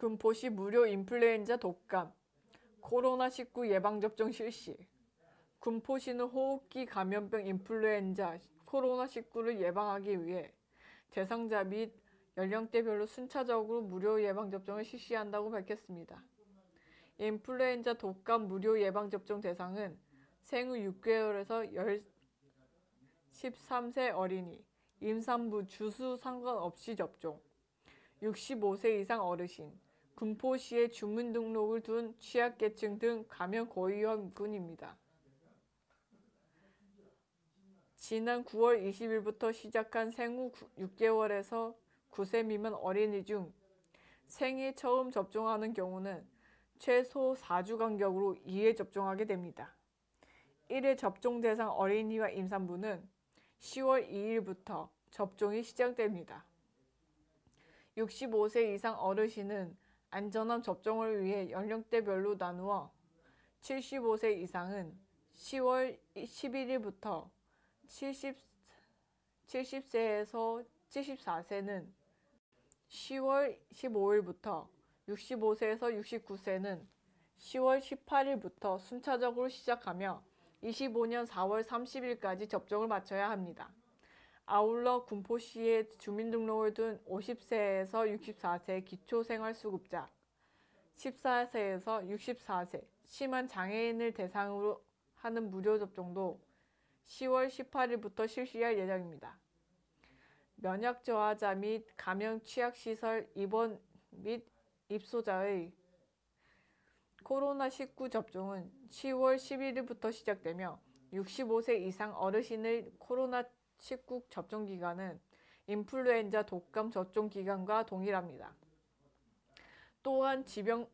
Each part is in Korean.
금포시 무료 인플루엔자 독감, 코로나19 예방접종 실시. 금포시는 호흡기 감염병 인플루엔자 코로나19를 예방하기 위해 대상자 및 연령대별로 순차적으로 무료 예방접종을 실시한다고 밝혔습니다. 인플루엔자 독감 무료 예방접종 대상은 생후 6개월에서 13세 어린이, 임산부 주수 상관없이 접종, 65세 이상 어르신, 군포시에 주민 등록을 둔 취약계층 등 감염 고위험군입니다. 지난 9월 20일부터 시작한 생후 6개월에서 9세 미만 어린이 중 생애 처음 접종하는 경우는 최소 4주 간격으로 2회 접종하게 됩니다. 1회 접종 대상 어린이와 임산부는 10월 2일부터 접종이 시작됩니다. 65세 이상 어르신은 안전한 접종을 위해 연령대별로 나누어 75세 이상은 10월 11일부터 70, 70세에서 74세는 10월 15일부터 65세에서 69세는 10월 18일부터 순차적으로 시작하며 25년 4월 30일까지 접종을 마쳐야 합니다. 아울러 군포시에 주민등록을 둔 50세에서 64세 기초생활수급자, 14세에서 64세 심한 장애인을 대상으로 하는 무료 접종도 10월 18일부터 실시할 예정입니다. 면역 저하자 및 감염 취약 시설 입원 및 입소자의 코로나19 접종은 10월 11일부터 시작되며 65세 이상 어르신의 코로나19 접종 기간은 인플루엔자 독감 접종 기간과 동일합니다. 또한 지병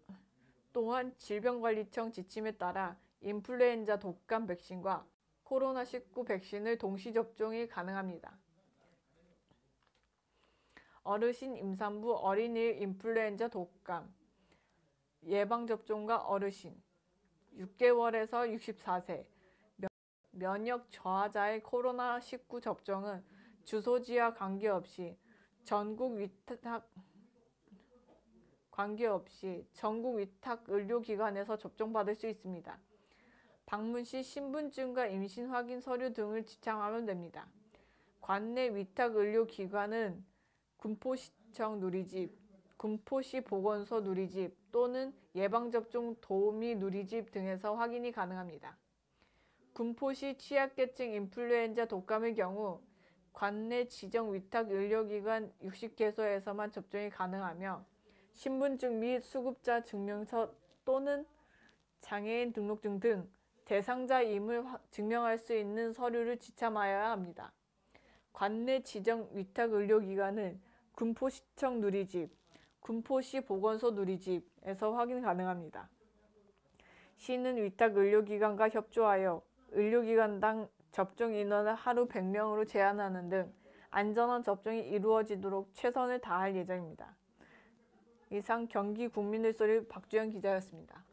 또한 질병관리청 지침에 따라 인플루엔자 독감 백신과 코로나19 백신을 동시 접종이 가능합니다. 어르신, 임산부, 어린이 인플루엔자 독감 예방접종과 어르신 6개월에서 64세 면역 저하자의 코로나19 접종은 주소지와 관계없이 전국 위탁 관계없이 전국 위탁 의료기관에서 접종받을 수 있습니다. 방문 시 신분증과 임신 확인 서류 등을 지참하면 됩니다. 관내 위탁 의료 기관은 군포시청 누리집, 군포시 보건소 누리집 또는 예방접종 도우미 누리집 등에서 확인이 가능합니다. 군포시 취약계층 인플루엔자 독감의 경우 관내 지정 위탁 의료기관 60개소에서만 접종이 가능하며 신분증 및 수급자 증명서 또는 장애인 등록증 등 대상자임을 증명할 수 있는 서류를 지참하여야 합니다. 관내 지정 위탁 의료기관은 군포시청 누리집, 군포시 보건소 누리집에서 확인 가능합니다. 시는 위탁 의료기관과 협조하여 의료기관당 접종 인원을 하루 100명으로 제한하는 등 안전한 접종이 이루어지도록 최선을 다할 예정입니다. 이상 경기 국민의 소리 박주영 기자였습니다.